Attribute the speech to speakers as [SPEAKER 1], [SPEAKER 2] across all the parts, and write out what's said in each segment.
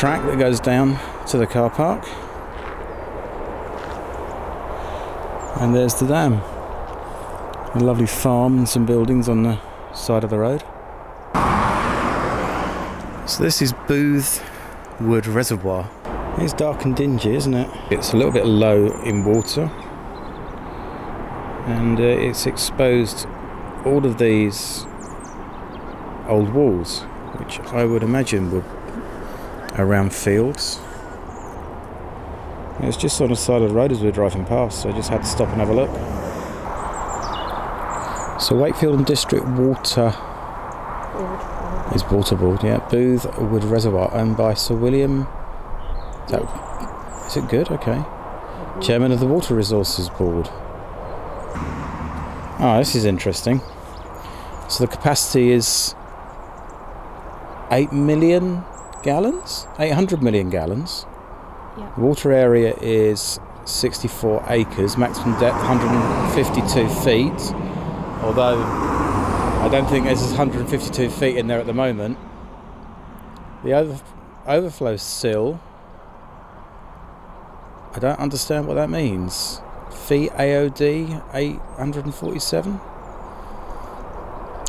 [SPEAKER 1] track that goes down to the car park. And there's the dam. A lovely farm and some buildings on the side of the road. So this is Booth Wood Reservoir. It's dark and dingy, isn't it? It's a little bit low in water. And uh, it's exposed all of these old walls, which I would imagine were around fields. It's just on the side of the road as we we're driving past, so I just had to stop and have a look. So Wakefield and District Water is water board, yeah. Booth Wood Reservoir, owned by Sir William. Is, that, is it good? Okay. Chairman of the Water Resources Board. Oh, this is interesting. So the capacity is 8 million gallons? 800 million gallons.
[SPEAKER 2] Yeah.
[SPEAKER 1] The water area is 64 acres, maximum depth 152 feet. Although I don't think there's 152 feet in there at the moment. The over, overflow sill, I don't understand what that means. Feet AOD 847.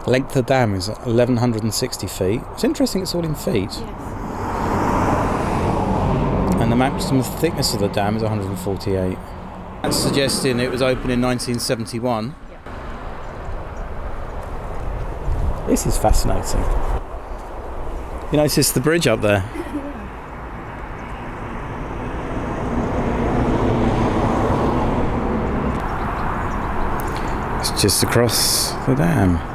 [SPEAKER 1] Length of dam is 1160 feet. It's interesting it's all in feet.
[SPEAKER 2] Yes.
[SPEAKER 1] And the maximum thickness of the dam is 148. That's suggesting it was opened in 1971. This is fascinating. You notice the bridge up there? It's just across the dam.